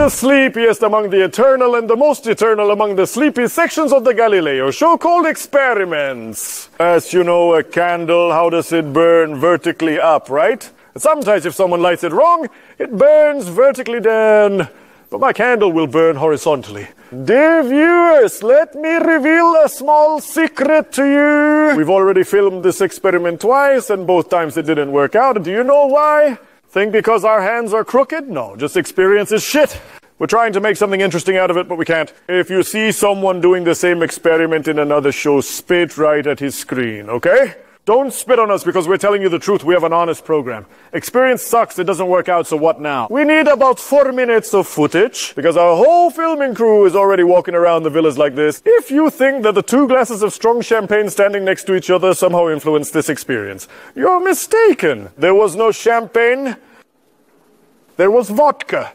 The sleepiest among the eternal and the most eternal among the sleepy sections of the Galileo show called experiments. As you know, a candle, how does it burn vertically up, right? Sometimes if someone lights it wrong, it burns vertically down. But my candle will burn horizontally. Dear viewers, let me reveal a small secret to you. We've already filmed this experiment twice, and both times it didn't work out. Do you know why? Think because our hands are crooked? No, just experience is shit. We're trying to make something interesting out of it, but we can't. If you see someone doing the same experiment in another show, spit right at his screen, okay? Don't spit on us because we're telling you the truth. We have an honest program. Experience sucks. It doesn't work out, so what now? We need about four minutes of footage because our whole filming crew is already walking around the villas like this. If you think that the two glasses of strong champagne standing next to each other somehow influenced this experience, you're mistaken. There was no champagne. There was vodka.